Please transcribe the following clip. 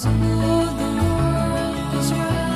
Some of the world is right.